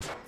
you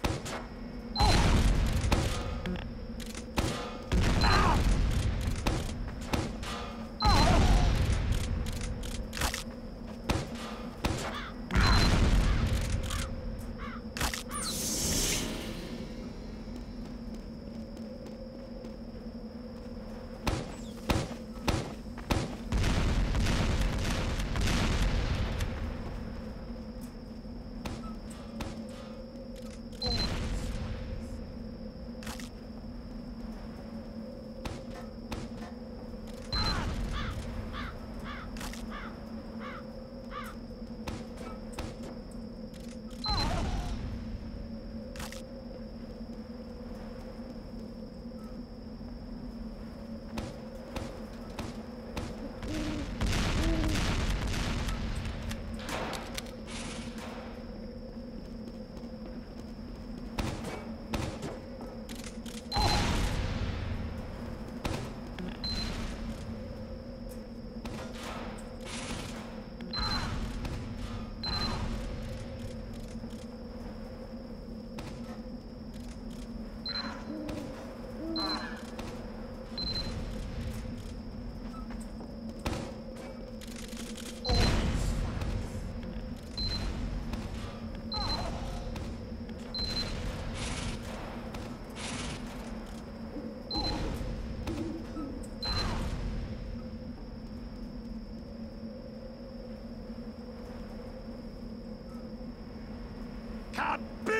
Kabim!